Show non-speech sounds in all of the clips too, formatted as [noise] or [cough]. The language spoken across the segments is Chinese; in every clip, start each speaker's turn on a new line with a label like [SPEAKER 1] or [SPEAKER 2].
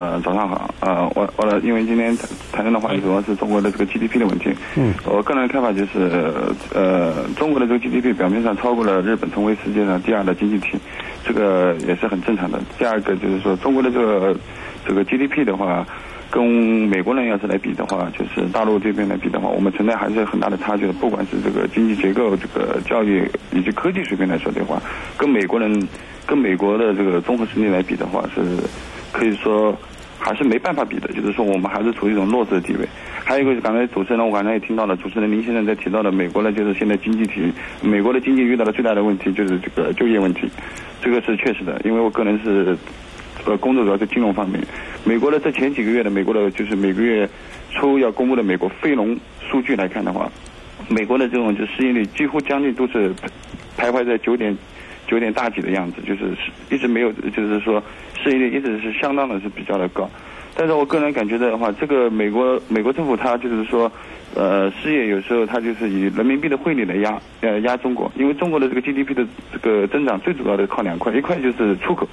[SPEAKER 1] 呃，早上好。呃，我我的，因为今天谈谈论的话题主要是中国的这个 GDP 的问题。
[SPEAKER 2] 嗯。
[SPEAKER 1] 我个人的看法就是，呃，中国的这个 GDP 表面上超过了日本，成为世界上第二的经济体，这个也是很正常的。第二个就是说，中国的这个这个 GDP 的话，跟美国人要是来比的话，就是大陆这边来比的话，我们存在还是有很大的差距的。不管是这个经济结构、这个教育以及科技水平来说的话，跟美国人跟美国的这个综合实力来比的话，是可以说。还是没办法比的，就是说我们还是处于一种弱势的地位。还有一个是，刚才主持人我刚才也听到了，主持人林先生在提到的，美国呢就是现在经济体，美国的经济遇到的最大的问题就是这个就业问题，这个是确实的。因为我个人是呃工作主要是金融方面，美国的这前几个月的美国的就是每个月初要公布的美国非农数据来看的话，美国的这种就失业率几乎将近都是徘徊在九点。九点大几的样子，就是一直没有，就是说失业率一直是相当的是比较的高。但是我个人感觉的话，这个美国美国政府它就是说，呃，失业有时候它就是以人民币的汇率来压，呃，压中国。因为中国的这个 GDP 的这个增长最主要的靠两块，一块就是出口，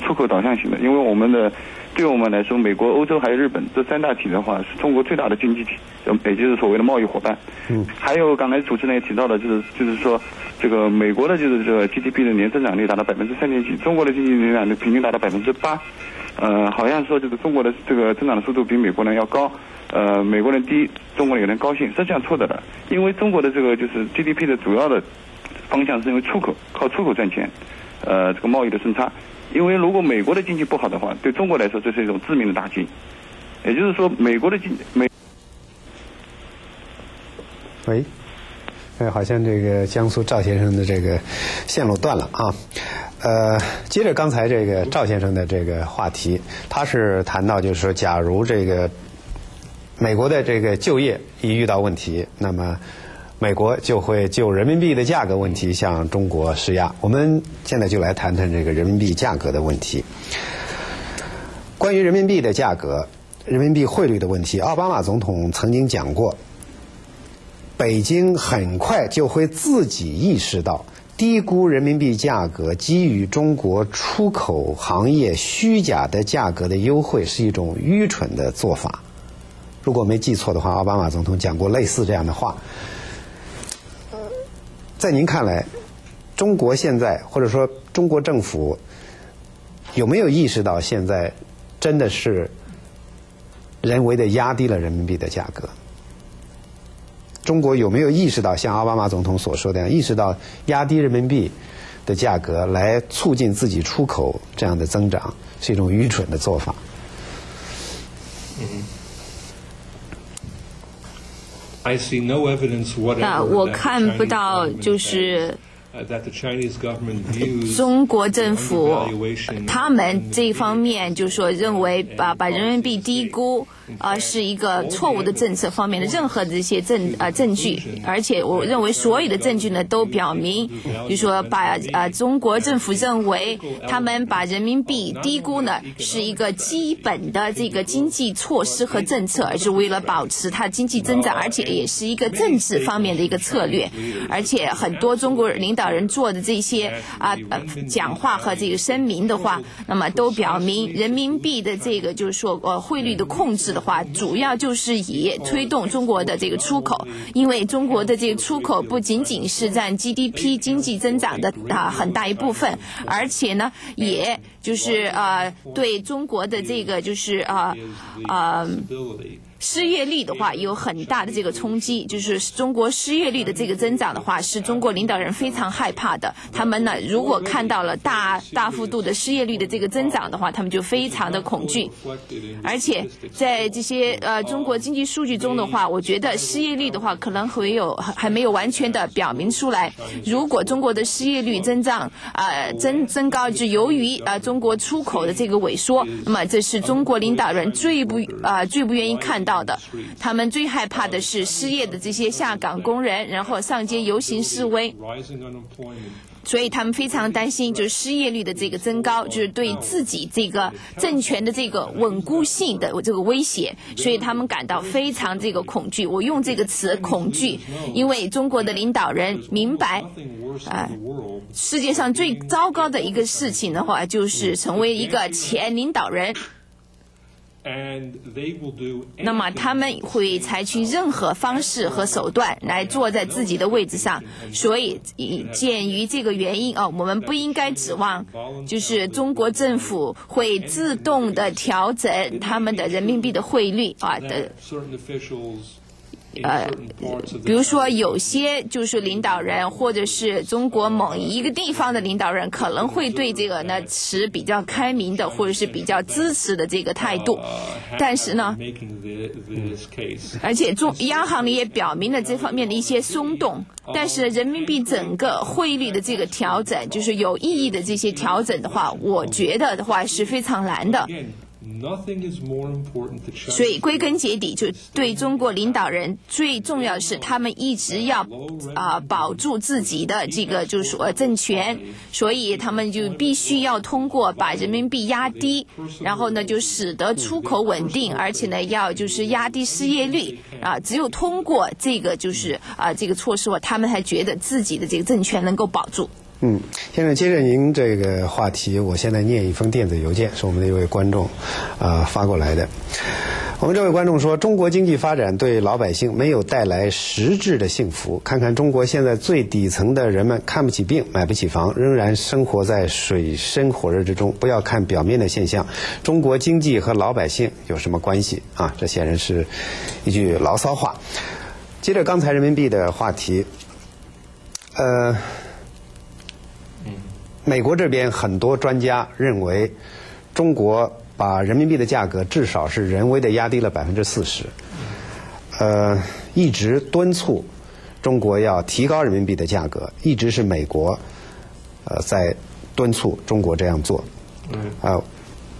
[SPEAKER 1] 出口导向型的。因为我们的对我们来说，美国、欧洲还有日本这三大体的话，是中国最大的经济体，也就是所谓的贸易伙伴。
[SPEAKER 2] 嗯。
[SPEAKER 1] 还有刚才主持人也提到的，就是就是说。这个美国的就是这个 GDP 的年增长率达到百分之三点几，中国的经济增长率平均达到百分之八，呃，好像说就是中国的这个增长的速度比美国人要高，呃，美国人低，中国人有点高兴，实际上错的了，因为中国的这个就是 GDP 的主要的方向是因为出口，靠出口赚钱，呃，这个贸易的顺差，因为如果美国的经济不好的话，对中国来说这是一种致命的打击，也就是说美国的经美，
[SPEAKER 2] 喂。哎，好像这个江苏赵先生的这个线路断了啊。呃，接着刚才这个赵先生的这个话题，他是谈到就是说，假如这个美国的这个就业一遇到问题，那么美国就会就人民币的价格问题向中国施压。我们现在就来谈谈这个人民币价格的问题。关于人民币的价格、人民币汇率的问题，奥巴马总统曾经讲过。北京很快就会自己意识到，低估人民币价格、基于中国出口行业虚假的价格的优惠是一种愚蠢的做法。如果没记错的话，奥巴马总统讲过类似这样的话。在您看来，中国现在或者说中国政府有没有意识到，现在真的是人为的压低了人民币的价格？中国有没有意识到像奥巴马总统所说的样，意识到压低人民币的价格来促进自己出口这样的增长是一种愚蠢的做法？
[SPEAKER 3] 那我看不到，就是。中国政府他们这一方面就说认为把把人民币低估啊是一个错误的政策方面的任何的一些证啊证据，而且我认为所有的证据呢都表明，就说把啊中国政府认为他们把人民币低估呢是一个基本的这个经济措施和政策，而是为了保持它经济增长，而且也是一个政治方面的一个策略，而且很多中国领导人做的这些啊讲话和这个声明的话，那么都表明人民币的这个就是说呃汇率的控制的话，主要就是以推动中国的这个出口，因为中国的这个出口不仅仅是占 GDP 经济增长的啊很大一部分，而且呢，也就是呃对中国的这个就是啊啊。失业率的话有很大的这个冲击，就是中国失业率的这个增长的话，是中国领导人非常害怕的。他们呢，如果看到了大大幅度的失业率的这个增长的话，他们就非常的恐惧。而且在这些呃中国经济数据中的话，我觉得失业率的话可能会有还没有完全的表明出来。如果中国的失业率增长啊增增高，就由于呃中国出口的这个萎缩，那么这是中国领导人最不啊最不愿意看。到的，他们最害怕的是失业的这些下岗工人，然后上街游行示威，所以他们非常担心，就是失业率的这个增高，就是对自己这个政权的这个稳固性的这个威胁，所以他们感到非常这个恐惧。我用这个词“恐惧”，因为中国的领导人明白，啊，世界上最糟糕的一个事情的话，就是成为一个前领导人。那么他们会采取任何方式和手段来坐在自己的位置上，所以鉴于这个原因啊，我们不应该指望就是中国政府会自动的调整他们的人民币的汇率啊的。呃，比如说有些就是领导人，或者是中国某一个地方的领导人，可能会对这个呢持比较开明的，或者是比较支持的这个态度。但是呢，而且中央行里也表明了这方面的一些松动。但是人民币整个汇率的这个调整，就是有意义的这些调整的话，我觉得的话是非常难的。所以归根结底，就对中国领导人最重要的是，他们一直要啊保住自己的这个就是说政权，所以他们就必须要通过把人民币压低，然后呢就使得出口稳定，而且呢要就是压低失业率啊，只有通过这个就是啊这个措施，他们才觉得自己的这个政权能够保住。
[SPEAKER 2] 嗯，先生接着您这个话题，我现在念一封电子邮件，是我们的一位观众，呃发过来的。我们这位观众说，中国经济发展对老百姓没有带来实质的幸福。看看中国现在最底层的人们，看不起病，买不起房，仍然生活在水深火热之中。不要看表面的现象，中国经济和老百姓有什么关系啊？这显然是一句牢骚话。接着刚才人民币的话题，呃。美国这边很多专家认为，中国把人民币的价格至少是人为的压低了百分之四十，呃，一直敦促中国要提高人民币的价格，一直是美国呃在敦促中国这样做，啊，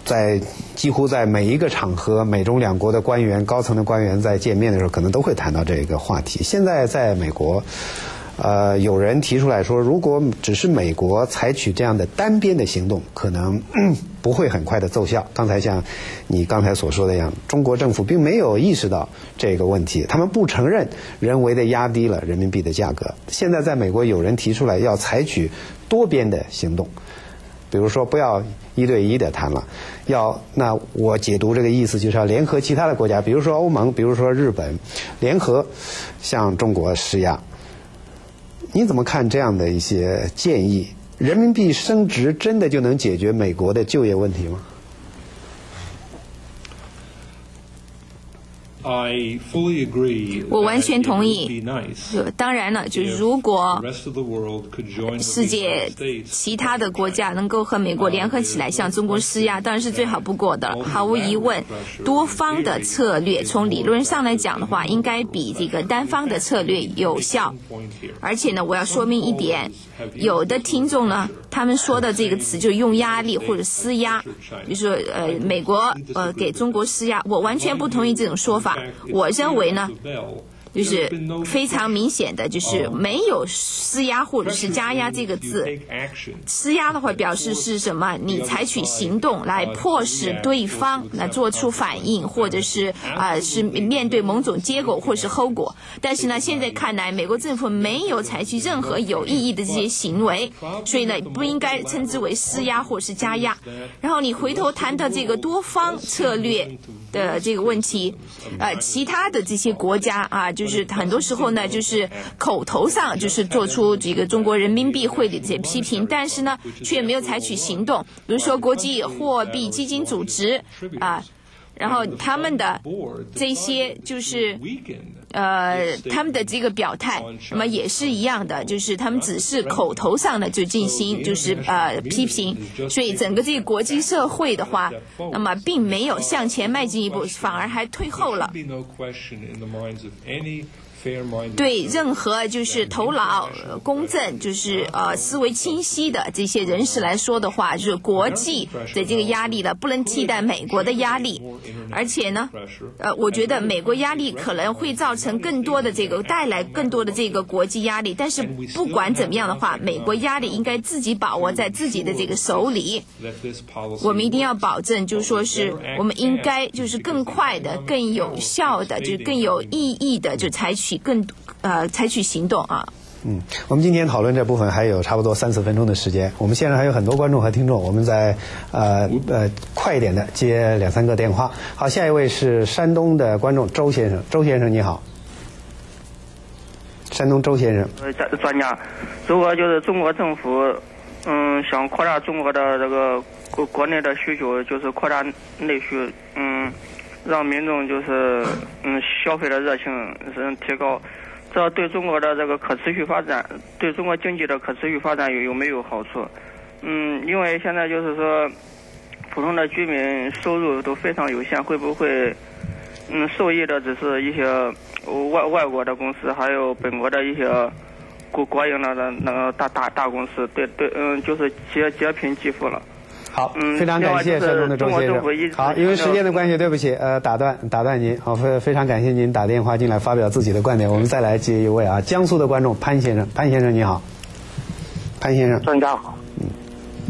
[SPEAKER 2] 在几乎在每一个场合，美中两国的官员、高层的官员在见面的时候，可能都会谈到这个话题。现在在美国。呃，有人提出来说，如果只是美国采取这样的单边的行动，可能 [clears throat] 不会很快的奏效。刚才像你刚才所说的样，中国政府并没有意识到这个问题，他们不承认人为的压低了人民币的价格。现在在美国有人提出来要采取多边的行动，比如说不要一对一的谈了，要那我解读这个意思就是要联合其他的国家，比如说欧盟，比如说日本，联合向中国施压。你怎么看这样的一些建议？人民币升值真的就能解决美国的就业问题吗？
[SPEAKER 3] 我完全同意。当然了，就如果世界其他的国家能够和美国联合起来向中国施压，当然是最好不过的。毫无疑问，多方的策略从理论上来讲的话，应该比这个单方的策略有效。而且呢，我要说明一点，有的听众呢，他们说的这个词就用压力或者施压，比如说呃，美国呃给中国施压，我完全不同意这种说法。我认为呢。就是非常明显的，就是没有施压或者是加压这个字。施压的话，表示是什么？你采取行动来迫使对方来做出反应，或者是啊，是面对某种结果或是后果。但是呢，现在看来，美国政府没有采取任何有意义的这些行为，所以呢，不应该称之为施压或是加压。然后你回头谈到这个多方策略的这个问题，呃，其他的这些国家啊。就是很多时候呢，就是口头上就是做出这个中国人民币汇率这些批评，但是呢，却没有采取行动。比如说国际货币基金组织啊。然后他们的这些就是，呃，他们的这个表态，那么也是一样的，就是他们只是口头上的就进行，就是呃批评，所以整个这个国际社会的话，那么并没有向前迈进一步，反而还退后了。对任何就是头脑公正、就是呃思维清晰的这些人士来说的话，就是国际的这个压力了，不能替代美国的压力。而且呢，呃，我觉得美国压力可能会造成更多的这个带来更多的这个国际压力。但是不管怎么样的话，美国压力应该自己把握在自己的这个手里。我们一定要保证，就是说是我们应该就是更快的、更有效的、就是更有意义的，就采取。更呃，采取行动啊。
[SPEAKER 2] 嗯，我们今天讨论这部分还有差不多三四分钟的时间。我们现在还有很多观众和听众，我们在呃呃快一点的接两三个电话。好，下一位是山东的观众周先生，周先生你好。山东周先生，
[SPEAKER 4] 呃，专专家，如果就是中国政府，嗯，想扩大中国的这个国国内的需求，就是扩大内需，嗯，让民众就是嗯消费的热情是提高。这对中国的这个可持续发展，对中国经济的可持续发展有有没有好处？嗯，因为现在就是说，普通的居民收入都非常有限，会不会，嗯，受益的只是一些外外国的公司，还有本国的一些国国营的那个大大大公司，对对，嗯，就是劫劫贫济富了。
[SPEAKER 2] 好，非常感谢山东的周先生。好，因为时间的关系，对不起，呃，打断打断您。好，非非常感谢您打电话进来发表自己的观点。我们再来接一位啊，江苏的观众潘先生，潘先生你好，潘先生。
[SPEAKER 5] 专家好。嗯。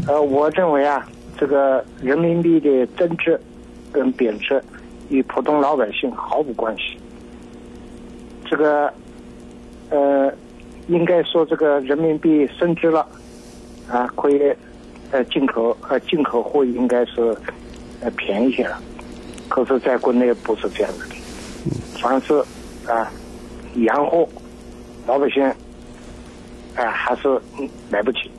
[SPEAKER 5] 呃，我认为啊，这个人民币的增值跟贬值与普通老百姓毫无关系。这个，呃，应该说这个人民币升值了，啊，可以。呃，进口呃进口货应该是呃便宜些了，可是在国内不是这样子的，凡是啊洋货，老百姓啊还是买不起。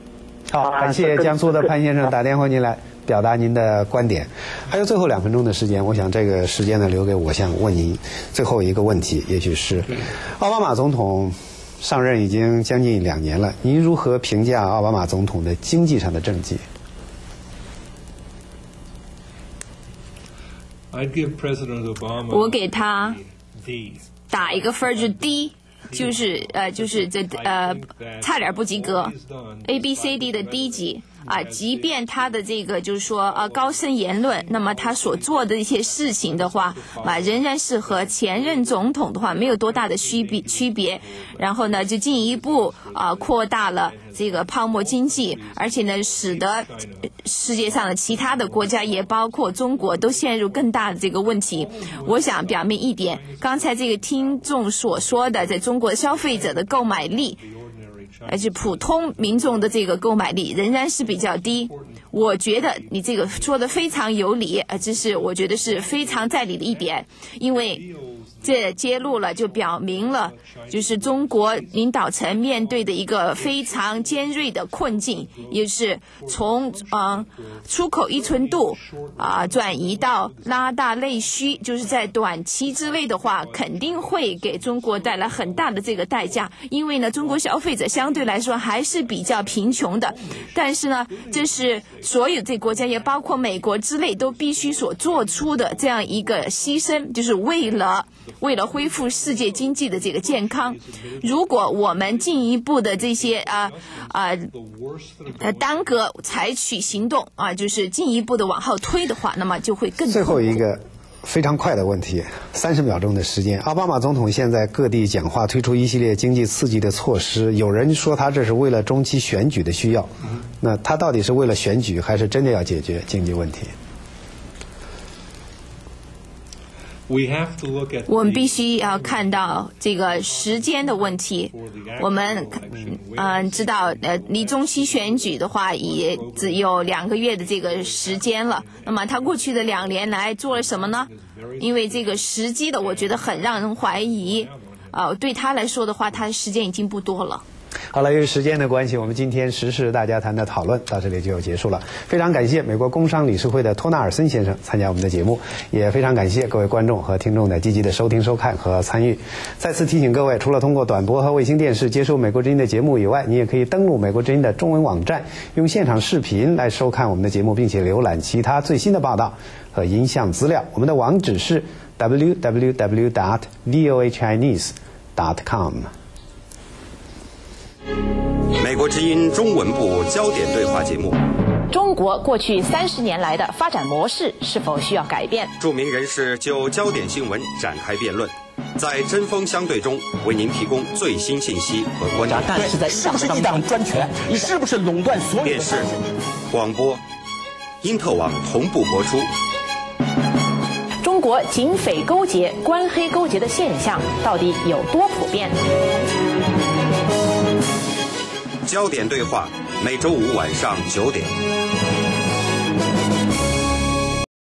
[SPEAKER 2] 好，感谢江苏的潘先生打电话进来表达您的观点。还有最后两分钟的时间，我想这个时间呢留给我，想问您最后一个问题，也许是奥巴马总统。上任已经将近两年了，您如何评价奥巴马总统的经济上的政绩？
[SPEAKER 3] 我给他打一个分儿，就 D，就是呃，就是这呃，差点不及格，A B C D 的 D 级。啊，即便他的这个就是说呃高声言论，那么他所做的一些事情的话，啊仍然是和前任总统的话没有多大的区别区别。然后呢，就进一步啊扩大了这个泡沫经济，而且呢，使得世界上的其他的国家，也包括中国，都陷入更大的这个问题。我想表明一点，刚才这个听众所说的，在中国消费者的购买力。而且普通民众的这个购买力仍然是比较低，我觉得你这个说的非常有理，啊，这是我觉得是非常在理的一点，因为。这揭露了，就表明了，就是中国领导层面对的一个非常尖锐的困境，也是从嗯出口依存度啊转移到拉大内需，就是在短期之内的话，肯定会给中国带来很大的这个代价。因为呢，中国消费者相对来说还是比较贫穷的，但是呢，这是所有这国家，也包括美国之内，都必须所做出的这样一个牺牲，就是为了。为了恢复世界经济的这个健康，如果我们进一步的这些啊啊呃耽搁采取行动啊，就是进一步的往后推的话，那么就会更
[SPEAKER 2] 最后一个非常快的问题，三十秒钟的时间。奥巴马总统现在各地讲话，推出一系列经济刺激的措施，有人说他这是为了中期选举的需要，那他到底是为了选举，还是真的要解决经济问题？
[SPEAKER 3] 我们必须要看到这个时间的问题。我们嗯知道，呃，离中期选举的话也只有两个月的这个时间了。那么他过去的两年来做了什么呢？因为这个时机的，我觉得很让人怀疑。啊，对他来说的话，他的时间已经不多了。
[SPEAKER 2] 好了，由于时间的关系，我们今天时事大家谈的讨论到这里就结束了。非常感谢美国工商理事会的托纳尔森先生参加我们的节目，也非常感谢各位观众和听众的积极的收听、收看和参与。再次提醒各位，除了通过短波和卫星电视接收美国之音的节目以外，你也可以登录美国之音的中文网站，用现场视频来收看我们的节目，并且浏览其他最新的报道和音像资料。我们的网址是 www.dot.vohchinese.dot.com。
[SPEAKER 6] 美国之音中文部焦点对话节目：
[SPEAKER 7] 中国过去三十年来的发展模式是否需要改变？
[SPEAKER 6] 著名人士就焦点新闻展开辩论，在针锋相对中为您提供最新信息和观点。
[SPEAKER 8] 但是在是不是一党专权？你是不是垄断所有？
[SPEAKER 6] 电视、广播、因特网同步播出。
[SPEAKER 7] 中国警匪勾结、官黑勾结的现象到底有多普遍？
[SPEAKER 6] 焦点对话，每周五晚上九点。